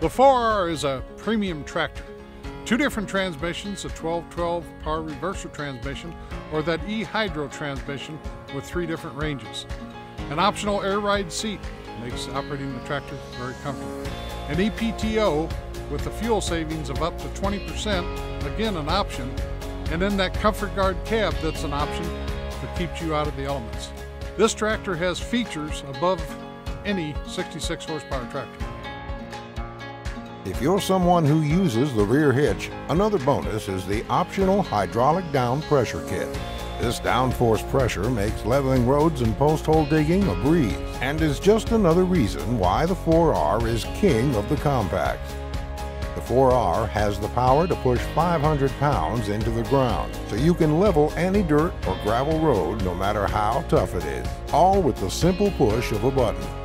The 4R is a premium tractor. Two different transmissions, a 1212 power reverser transmission or that e-hydro transmission with three different ranges. An optional air ride seat makes operating the tractor very comfortable. An EPTO with the fuel savings of up to 20%, again an option, and then that ComfortGard cab that's an option that keeps you out of the elements. This tractor has features above any 66 horsepower tractor. If you're someone who uses the rear hitch, another bonus is the optional hydraulic down pressure kit. This downforce pressure makes leveling roads and post hole digging a breeze and is just another reason why the 4R is king of the compacts. The 4R has the power to push 500 pounds into the ground, so you can level any dirt or gravel road no matter how tough it is, all with the simple push of a button.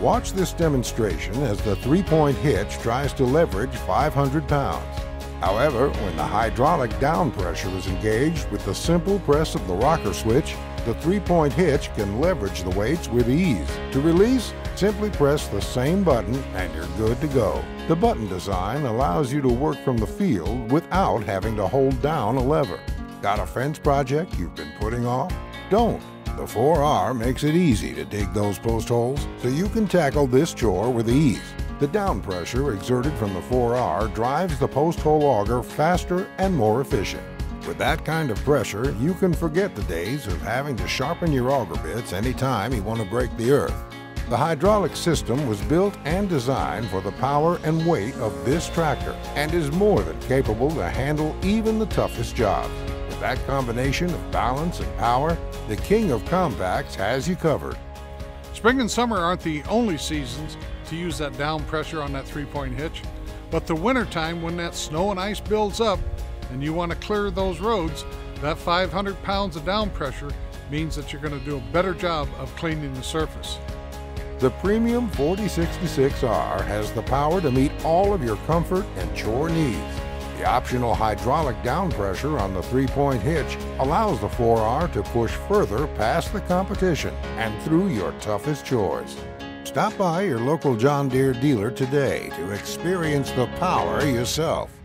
Watch this demonstration as the three-point hitch tries to leverage 500 pounds. However, when the hydraulic down pressure is engaged with the simple press of the rocker switch, the three-point hitch can leverage the weights with ease. To release, simply press the same button and you're good to go. The button design allows you to work from the field without having to hold down a lever. Got a fence project you've been putting off? Don't. The 4R makes it easy to dig those post holes, so you can tackle this chore with ease. The down pressure exerted from the 4R drives the post hole auger faster and more efficient. With that kind of pressure, you can forget the days of having to sharpen your auger bits anytime you want to break the earth. The hydraulic system was built and designed for the power and weight of this tractor and is more than capable to handle even the toughest jobs that combination of balance and power, the king of compacts has you covered. Spring and summer aren't the only seasons to use that down pressure on that three-point hitch, but the wintertime when that snow and ice builds up and you want to clear those roads, that 500 pounds of down pressure means that you're going to do a better job of cleaning the surface. The Premium 4066R has the power to meet all of your comfort and chore needs. The optional hydraulic down pressure on the three-point hitch allows the 4R to push further past the competition and through your toughest chores. Stop by your local John Deere dealer today to experience the power yourself.